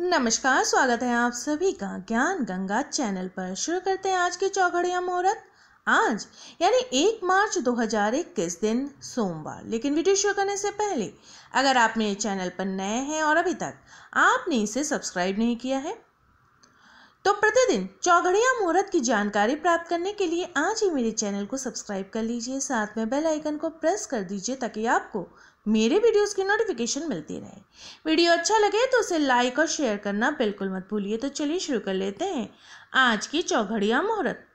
नमस्कार, स्वागत है आप सभी का ज्ञान गंगा चैनल पर। शुरू करते हैं आज की चौघड़िया मुहूर्त। आज, यानी एक मार्च 2021 दिन सोमवार। लेकिन वीडियो शुरू करने से पहले, अगर आप मेरे चैनल पर नए हैं और अभी तक आपने इसे सब्सक्राइब नहीं किया है तो प्रतिदिन चौघड़िया मुहूर्त की जानकारी प्राप्त करने के लिए आज ही मेरे चैनल को सब्सक्राइब कर लीजिए। साथ में बेल आइकन को प्रेस कर दीजिए ताकि आपको मेरे वीडियोस की नोटिफिकेशन मिलती रहे। वीडियो अच्छा लगे तो उसे लाइक और शेयर करना बिल्कुल मत भूलिए। तो चलिए शुरू कर लेते हैं आज की चौघड़िया मुहूर्त।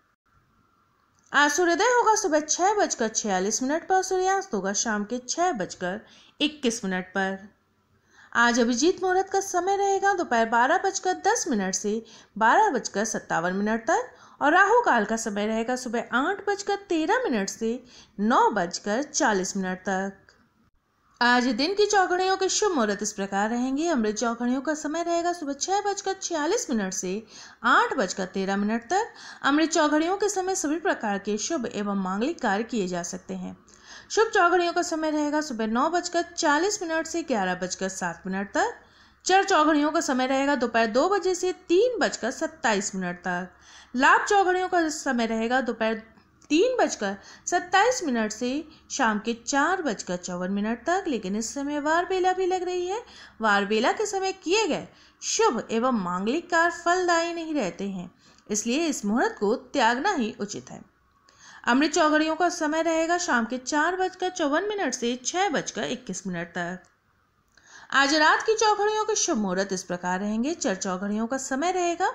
आज सूर्योदय होगा सुबह छः बजकर छियालीस मिनट पर, सूर्यास्त होगा शाम के छः बजकर इक्कीस मिनट पर। आज अभिजीत मुहूर्त का समय रहेगा दोपहर बारह बजकर दस मिनट से बारह बजकर सत्तावन मिनट तक और राहु काल का समय रहेगा सुबह आठ बजकर तेरह मिनट से नौ बजकर चालीस मिनट तक। आज दिन की चौकड़ियों के शुभ मुहूर्त इस प्रकार रहेंगे। अमृत चौकड़ियों का समय रहेगा सुबह छह बजकर छियालीस मिनट से आठ बजकर तेरह मिनट तक। अमृत चौघड़ियों के समय सभी प्रकार के शुभ एवं मांगलिक कार्य किए जा सकते हैं। शुभ चौघड़ियों का समय रहेगा सुबह नौ बजकर चालीस मिनट से ग्यारह बजकर सात मिनट तक। चर चौघड़ियों का समय रहेगा दोपहर दो बजे से तीन बजकर सत्ताईस मिनट तक। लाभ चौघड़ियों का समय रहेगा दोपहर तीन बजकर सत्ताईस मिनट से शाम के चार बजकर चौवन मिनट तक। लेकिन इस समय वार बेला भी लग रही है। वार बेला के समय किए गए शुभ एवं मांगलिक कार्य फलदायी नहीं रहते हैं। इसलिए इस मुहूर्त को त्यागना ही उचित है। अमृत चौघड़ियों का समय रहेगा शाम के चार बजकर चौवन मिनट से छह बजकर इक्कीस मिनट तक। आज रात की चौघड़ियों के शुभ मुहूर्त इस प्रकार रहेंगे। चर चौघड़ियों का समय रहेगा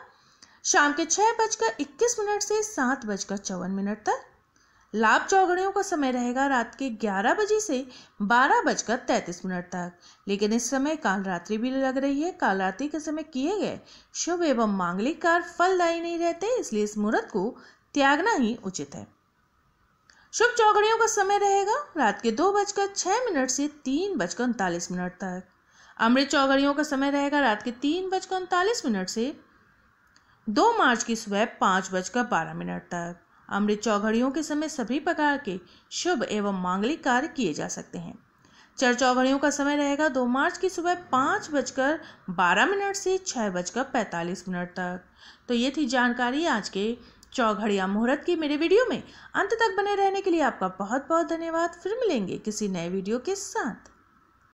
शाम के छह बजकर इक्कीस मिनट से सात बजकर चौवन मिनट तक। लाभ चौघड़ियों का समय रहेगा रात के ग्यारह बजे से बारह बजकर तैंतीस मिनट तक। लेकिन इस समय काल रात्रि भी लग रही है। काल रात्रि के समय किए गए शुभ एवं मांगलिक कार्य फलदायी नहीं रहते, इसलिए इस मुहूर्त को त्यागना ही उचित है। शुभ चौगड़ियों का समय रहेगा। रात के दो बजकर छह मिनट से तीन बजकर उनतालीस मिनट तक। अमृत चौगड़ियों का समय रहेगा रात के तीन बजकर उनतालीस मिनट से दो मार्च की सुबह पाँच बजकर बारह मिनट तक। अमृत चौघड़ियों के समय सभी प्रकार के शुभ एवं मांगलिक कार्य किए जा सकते हैं। चर चौघड़ियों का समय रहेगा दो मार्च की सुबह पाँच बजकर बारह मिनट से छः बजकर पैंतालीस मिनट तक। तो ये थी जानकारी आज के चौघड़िया मुहूर्त की मेरे वीडियो में। अंत तक बने रहने के लिए आपका बहुत बहुत धन्यवाद। फिर मिलेंगे किसी नए वीडियो के साथ।